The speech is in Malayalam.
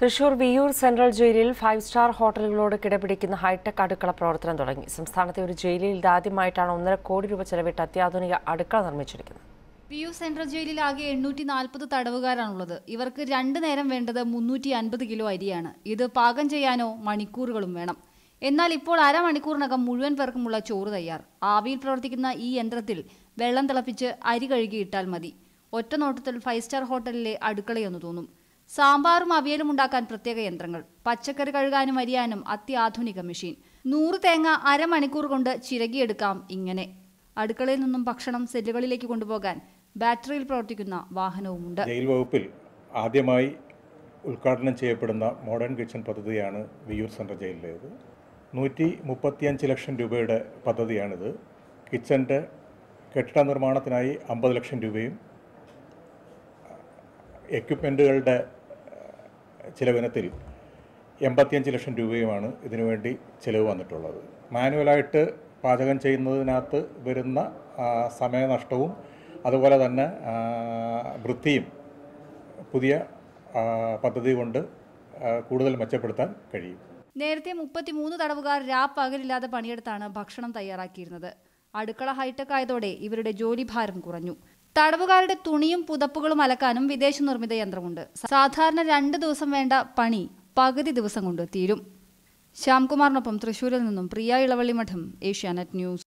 തൃശൂർ വിയൂർ സെൻട്രൽ ജയിലിൽ ഫൈവ് സ്റ്റാർ ഹോട്ടലുകളോട് കിടപിടിക്കുന്ന ഹൈടെക് അടുക്കള പ്രവർത്തനം തുടങ്ങി. സംസ്ഥാനത്തെ ഒരു ജയിലിൽ ഇതാദ്യമായിട്ടാണ് ഒന്നര കോടി രൂപ ചെലവിട്ട് അത്യാധുനിക അടുക്കള നിർമ്മിച്ചിരിക്കുന്നത്. വിയു സെൻട്രൽ ജയിലിൽ ആകെ എണ്ണൂറ്റി നാൽപ്പത് തടവുകാരാണുള്ളത്. ഇവർക്ക് രണ്ടു നേരം വേണ്ടത് മുന്നൂറ്റി അൻപത് കിലോ അരിയാണ്. ഇത് പാകം ചെയ്യാനോ മണിക്കൂറുകളും വേണം. എന്നാൽ ഇപ്പോൾ അരമണിക്കൂറിനകം മുഴുവൻ പേർക്കുമുള്ള ചോറ് തയ്യാർ. ആവിയിൽ പ്രവർത്തിക്കുന്ന ഈ യന്ത്രത്തിൽ വെള്ളം തിളപ്പിച്ച് അരി കഴുകിയിട്ടാൽ മതി. ഒറ്റ നോട്ടത്തിൽ ഫൈവ് സ്റ്റാർ ഹോട്ടലിലെ അടുക്കളയെന്ന് തോന്നും. സാമ്പാറും അവിയലും ഉണ്ടാക്കാൻ പ്രത്യേക യന്ത്രങ്ങൾ. പച്ചക്കറി കഴുകാനും അരിയാനും അത്യാധുനിക മെഷീൻ. നൂറ് തേങ്ങ അരമണിക്കൂർ കൊണ്ട് ചിരകിയെടുക്കാം ഇങ്ങനെ. അടുക്കളയിൽ നിന്നും ഭക്ഷണം സെല്ലുകളിലേക്ക് കൊണ്ടുപോകാൻ ബാറ്ററിയിൽ പ്രവർത്തിക്കുന്ന വാഹനവുമുണ്ട്. ജയിൽ വകുപ്പിൽ ആദ്യമായി ഉദ്ഘാടനം ചെയ്യപ്പെടുന്ന മോഡേൺ കിച്ചൺ പദ്ധതിയാണ് വിയൂർ സെൻട്രൽ ജയിലിലേത്. നൂറ്റി മുപ്പത്തിയഞ്ച് ലക്ഷം രൂപയുടെ പദ്ധതിയാണിത്. കിച്ചന്റെ കെട്ടിട നിർമ്മാണത്തിനായി അമ്പത് ലക്ഷം രൂപയും എക്യുപ്മെന്റുകളുടെ ചിലവിനത്തിൽ എൺപത്തിയഞ്ച് ലക്ഷം രൂപയുമാണ് ഇതിനുവേണ്ടി ചിലവ് വന്നിട്ടുള്ളത്. മാനുവലായിട്ട് പാചകം ചെയ്യുന്നതിനകത്ത് വരുന്ന സമയനഷ്ടവും അതുപോലെ തന്നെ വൃത്തിയും പുതിയ പദ്ധതി കൊണ്ട് കൂടുതൽ മെച്ചപ്പെടുത്താൻ കഴിയും. നേരത്തെ മുപ്പത്തിമൂന്ന് തടവുകാർ രാപ്പകലില്ലാതെ പണിയെടുത്താണ് ഭക്ഷണം തയ്യാറാക്കിയിരുന്നത്. അടുക്കള ഹൈടെക് ആയതോടെ ഇവരുടെ ജോലിഭാരം കുറഞ്ഞു. തടവുകാരുടെ തുണിയും പുതപ്പുകളും അലക്കാനും വിദേശ നിർമ്മിത യന്ത്രമുണ്ട്. സാധാരണ രണ്ട് ദിവസം വേണ്ട പണി പകുതി ദിവസം കൊണ്ട് തീരും. ശ്യാംകുമാറിനൊപ്പം തൃശൂരിൽ നിന്നും പ്രിയ ഇളവള്ളി മഠം ഏഷ്യാനെറ്റ് ന്യൂസ്.